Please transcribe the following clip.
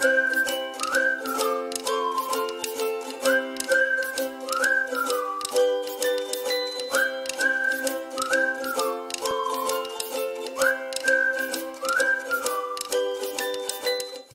Bye.